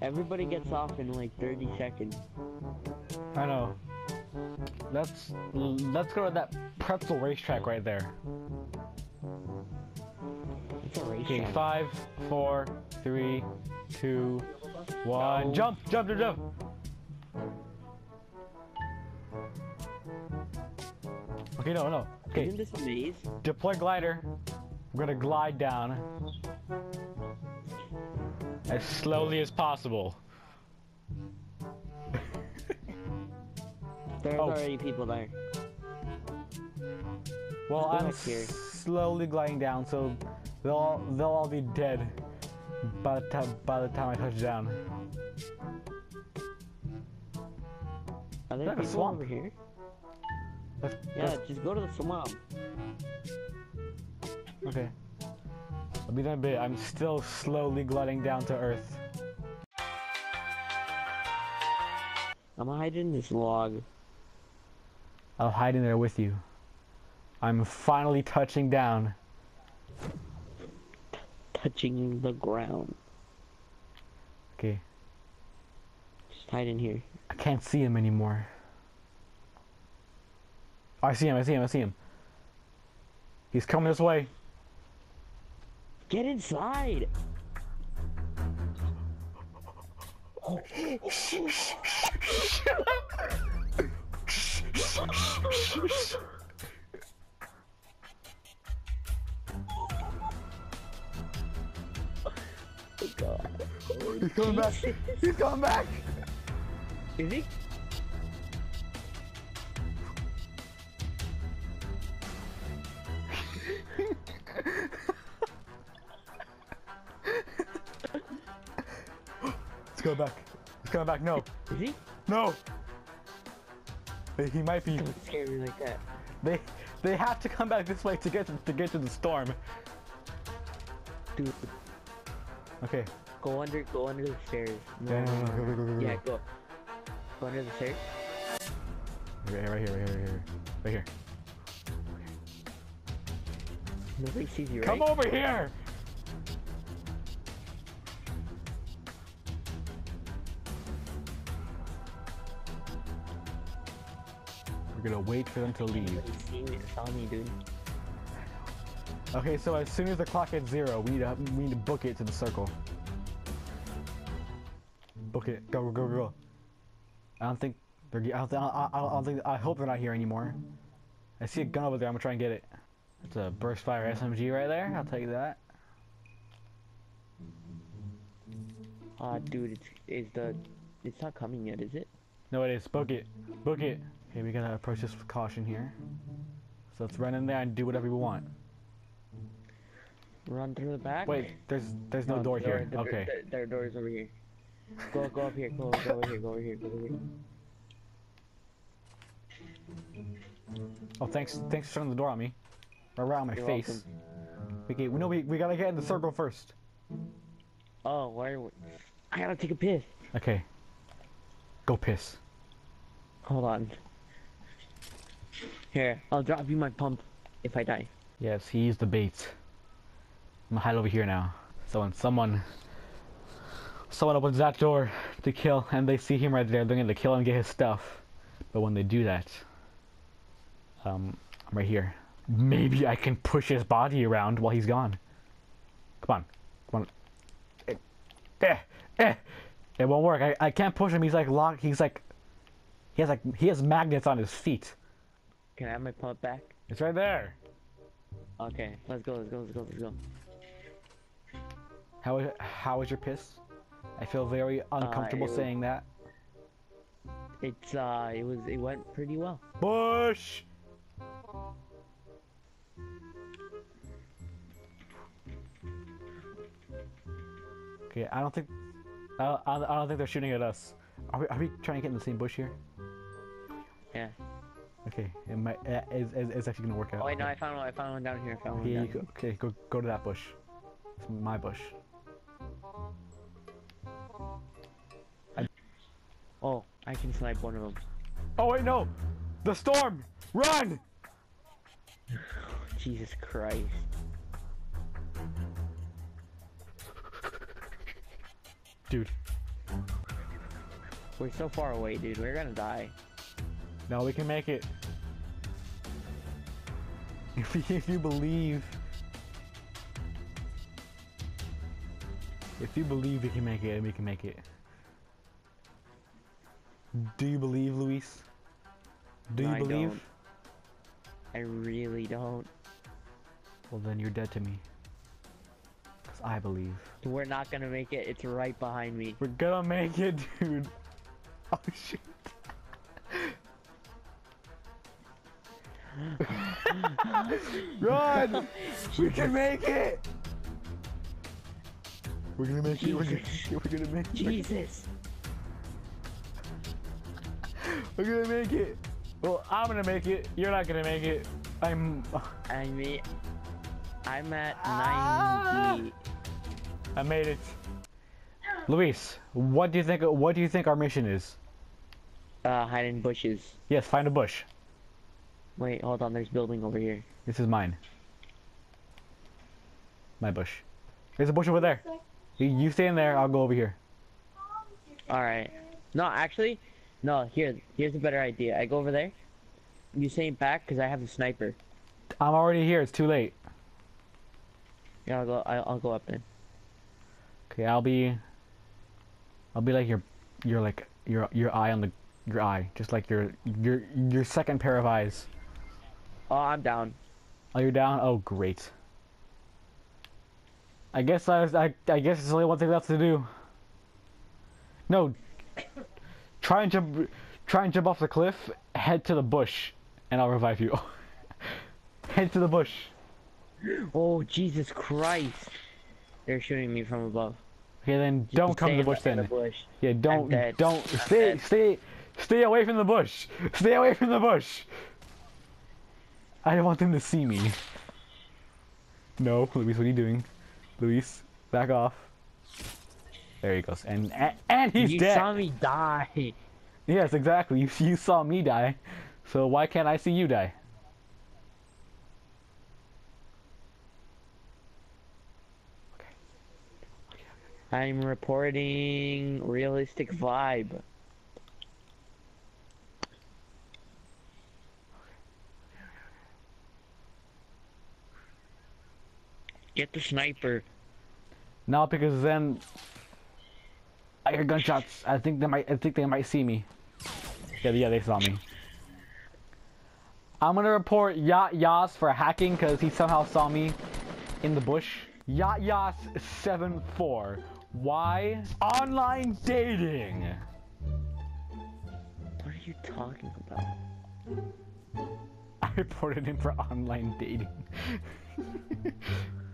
Everybody gets off in like 30 seconds. I know. Let's let's go to that pretzel racetrack right there. It's a race. Okay, five, four, three, two, one. No. Jump, jump, jump, jump. Okay, no, no. Okay, Isn't this a maze? deploy glider. We're gonna glide down as slowly as possible. There's Oh. already people there. Well, I'm here. slowly gliding down, so they'll all, they'll all be dead by the time by the time I touch down. Are there people swamp? over here? Let's- Yeah, let's- just go to the swamp. okay. I'll be there in a bit. I'm still slowly gliding down to Earth. I'm hiding in this log. I'll hide in there with you. I'm finally touching down. Touching the ground. Okay. Just hide in here. I can't see him anymore. Oh, I see him, I see him, I see him. He's coming this way. Get inside! Oh god. He's coming back. He's coming back. Is he? He's coming back. He's coming back. No. Is he? No. He might be. Don't scare me like that. They they have to come back this way to get to, to get to the storm. Dude, Okay. go under, go under the stairs. No, Yeah, no, no, go, go, go, go, Yeah, go. go. Go under the stairs. Right here, right here, right here, right here. Right here. Nobody sees you, right? Come over here. We're gonna wait for them to leave. Nobody seen me, saw me, dude. Okay, so as soon as the clock hits zero, we need to we need to book it to the circle. Book it. Go go go go. I don't think they're. I don't, I, I, I don't think. I hope they're not here anymore. I see a gun over there. I'm gonna try and get it. It's a burst fire SMG right there. I'll take that. Ah, dude, it's is the, it's not coming yet, is it? No, it is. Book it. Book it. Okay, we gotta approach this with caution here. So let's run in there and do whatever we want. Run through the back. Wait, there's there's no, No, door here. the- okay. The, their door is over here. Go, go up here. Go, go over here. Go over here. Go over here. Oh, thanks thanks for shutting the door on me. Or around my You're face. welcome. Okay, we know we we gotta get in the circle first. Oh, why? Are we... I gotta take a piss. Okay. Go piss. Hold on. Here, I'll drop you my pump if I die. Yes, he's the bait. I'm gonna hide over here now. So when someone someone opens that door to kill and they see him right there, they're gonna kill him and get his stuff. But when they do that, um, I'm right here. Maybe I can push his body around while he's gone. Come on, come on. Eh, eh, eh. It won't work. I, I can't push him. He's like locked. He's like he has like he has magnets on his feet. Can I have my pump back? It's right there. Okay, let's go. Let's go. Let's go. Let's go. How is how is your piss? I feel very uncomfortable was- saying that. It's uh, it was, it went pretty well. Bush. Okay, I don't think I, I, I don't think they're shooting at us. Are we, are we trying to get in the same bush here? Okay, it might uh, is is it's actually gonna work out. Oh wait, no. I found one. I found one down here. I found one go. Okay, go go to that bush. It's my bush. Oh, I can snipe one of them. Oh wait, no, the storm! Run! Jesus Christ. Dude, We're so far away, dude. We're gonna die. No, we can make it. If you, if you believe. If you believe we can make it, we can make it. Do you believe, Luis? Do you No, believe? I really don't. Well, then you're dead to me. Because I believe. We're not gonna make it. It's right behind me. We're gonna make it, dude. Oh, shit. Run! We can make it! We're gonna make it, we're gonna, we're gonna make it. Jesus. We're gonna make it. Well, I'm gonna make it. You're not gonna make it. I'm. I mean, I'm at Ah! 90. I made it. Luis, what do you think? What do you think our mission is? Uh, hide in bushes. Yes, find a bush. Wait, hold on. There's building over here. This is mine. My bush. There's a bush over there. You, you stay in there. I'll go over here. All right. No, actually, no. Here, here's a better idea. I go over there. You stay back because I have a sniper. I'm already here. It's too late. Yeah, I'll go. I'll, I'll go up then. Okay, I'll be. I'll be like your, your like your your eye on the your eye, just like your your your second pair of eyes. Oh, I'm down. Oh, you're down. Oh, great. I guess I, I I guess there's only one thing left to do. No. Try and jump. Try and jump off the cliff. Head to the bush, and I'll revive you. head to the bush. Oh, Jesus Christ! They're shooting me from above. Okay, then Just don't come to the bush then. bush. Yeah, don't don't I'm stay dead. stay stay away from the bush. Stay away from the bush. I don't want them to see me. No, Luis, what are you doing? Luis, back off. There he goes, and and, and he's you dead. saw me die. Yes, exactly. You you saw me die, so why can't I see you die? I'm reporting realistic vibe. Get the sniper. No, because then I hear gunshots. I think they might. I think they might see me. Yeah, yeah, they saw me. I'm gonna report Yacht Yas for hacking because he somehow saw me in the bush. Yacht Yas 74. Why? Online dating. What are you talking about? I reported him for online dating.